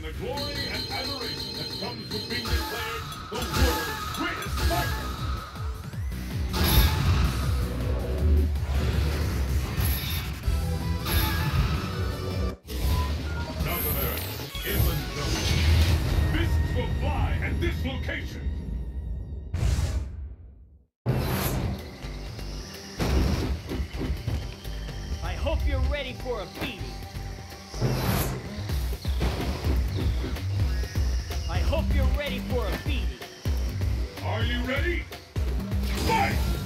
in the glory and adoration that comes with being declared the world's greatest fighter. South America, inland zone. Fists will fly at this location. I hope you're ready for a beating. ready for a. Are you ready? Fight!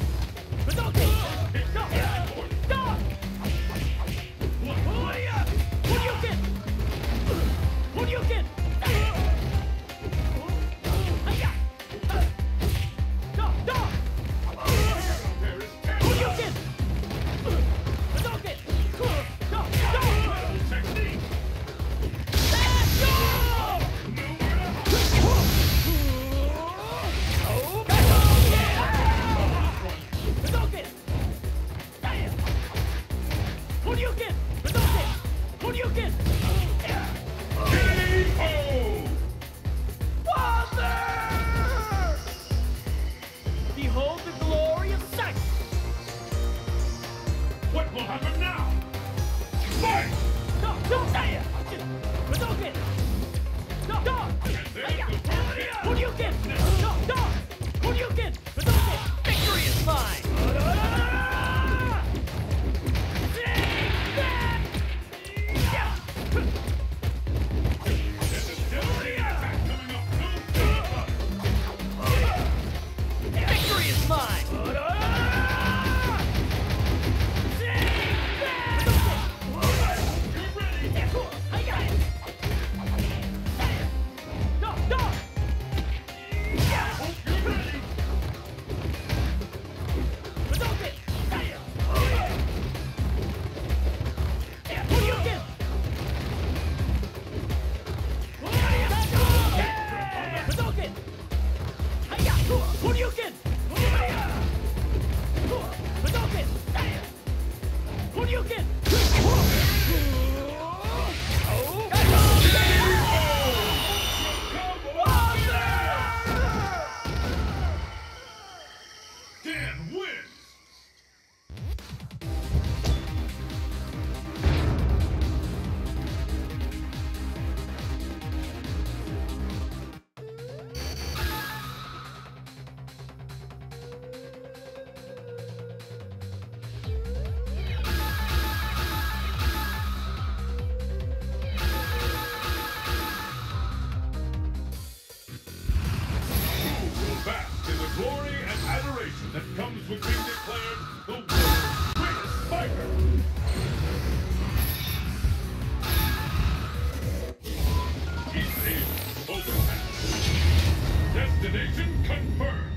Detonation confirmed.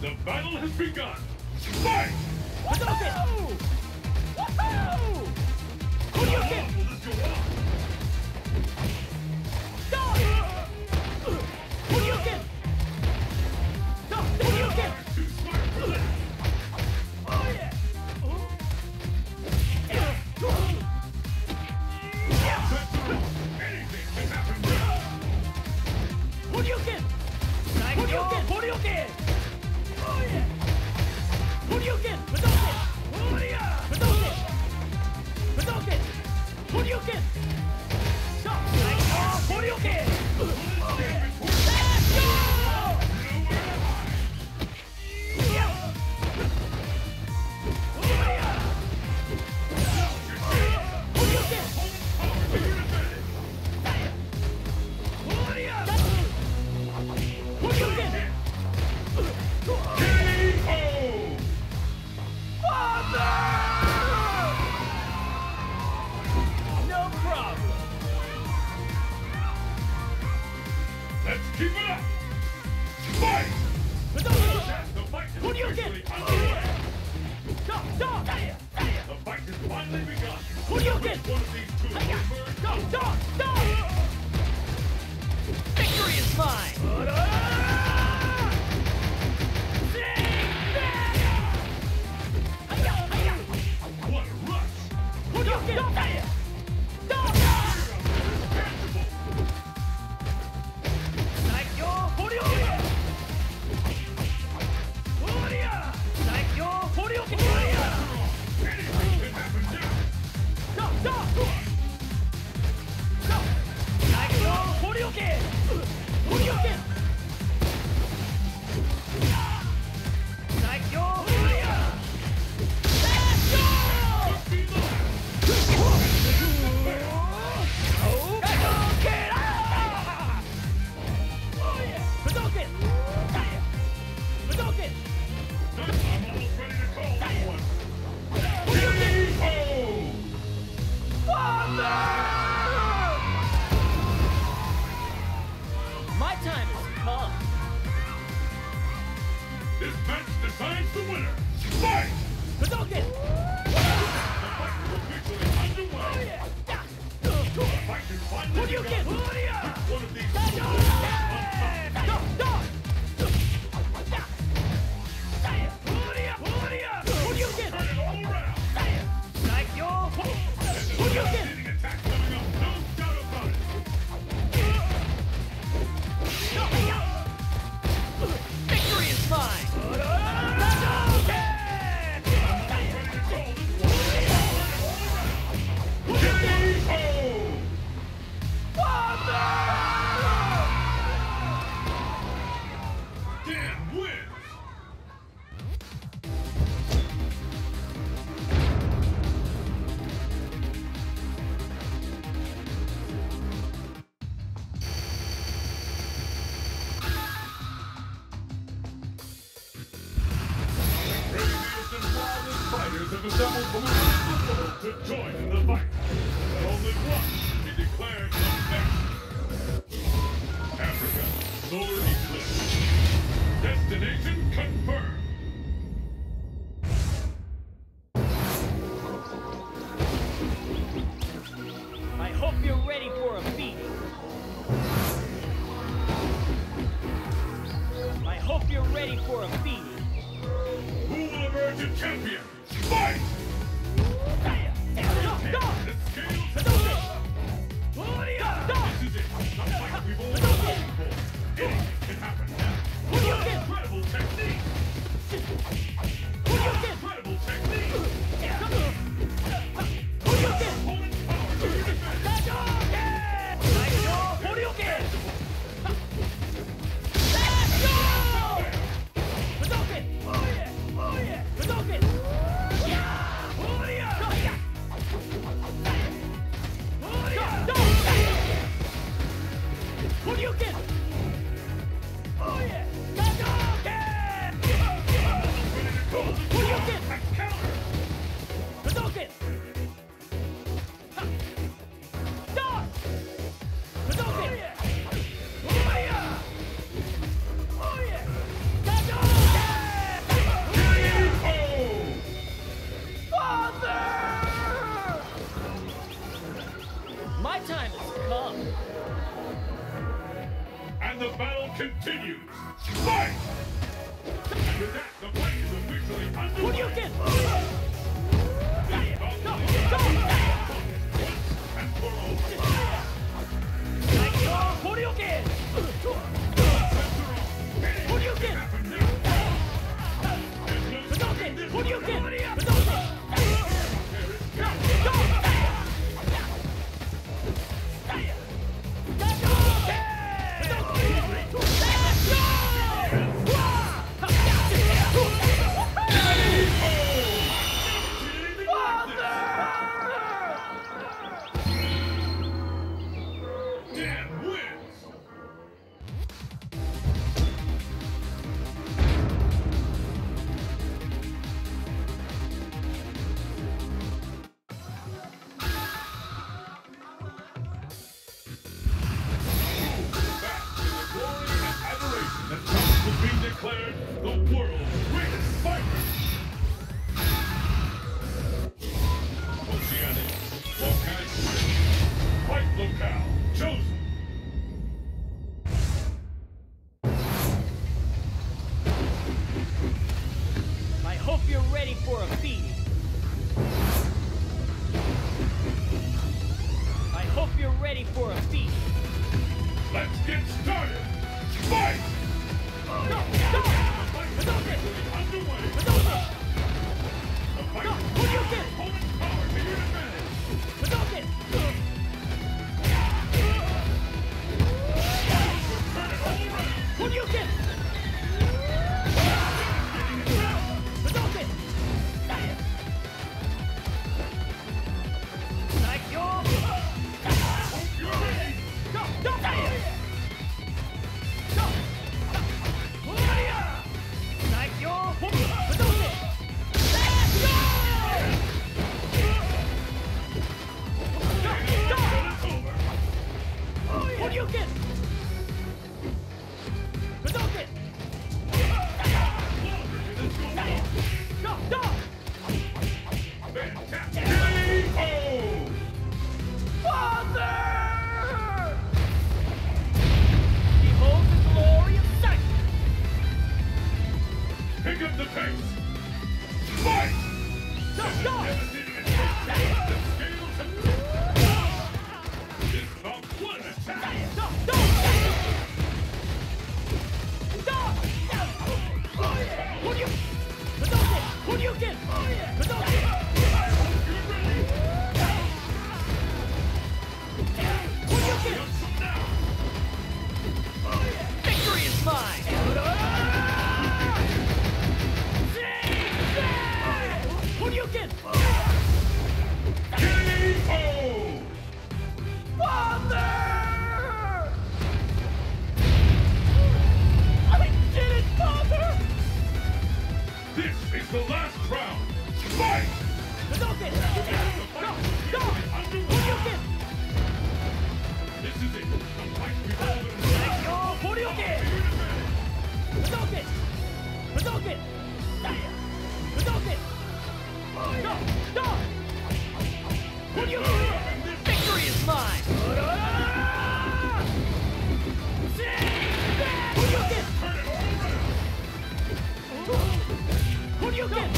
The battle has begun. Fight! Look in! to the double to join in the fight. But only one can declare the match. Africa, solar eclipse. Destination confirmed. and the battle continues. Fight! With that, the fight is officially underway. What do you get? Go! Go! Go! Go! Go! Who do you get? Who do you get?